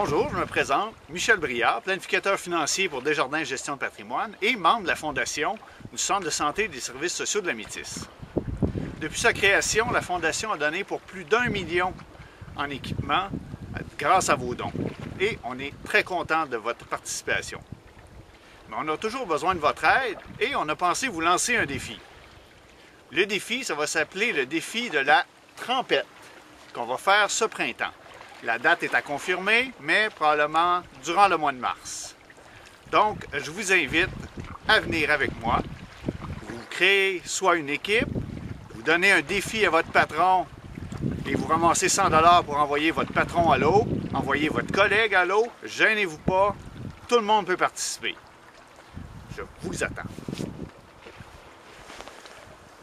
Bonjour, je me présente, Michel Briard, planificateur financier pour Desjardins Gestion de patrimoine et membre de la Fondation du Centre de santé et des services sociaux de la Métis. Depuis sa création, la Fondation a donné pour plus d'un million en équipement grâce à vos dons. Et on est très content de votre participation. Mais on a toujours besoin de votre aide et on a pensé vous lancer un défi. Le défi, ça va s'appeler le défi de la trempette qu'on va faire ce printemps. La date est à confirmer, mais probablement durant le mois de mars. Donc, je vous invite à venir avec moi. Vous créez soit une équipe, vous donnez un défi à votre patron et vous ramassez 100 dollars pour envoyer votre patron à l'eau, envoyer votre collègue à l'eau, gênez-vous pas, tout le monde peut participer. Je vous attends.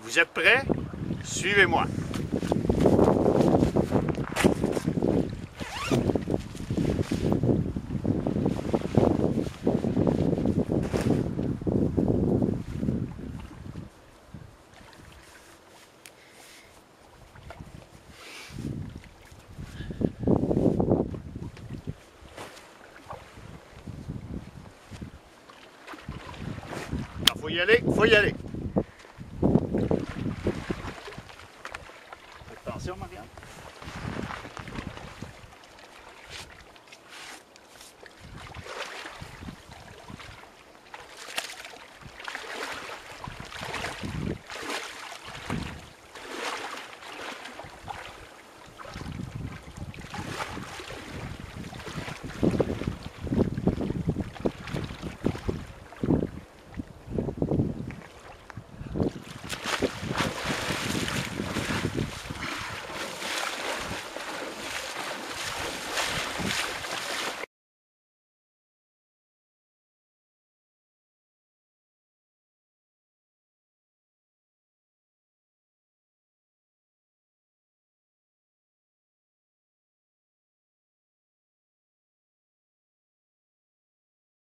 Vous êtes prêts? Suivez-moi. Faut y aller, faut y aller. Attention, Marianne.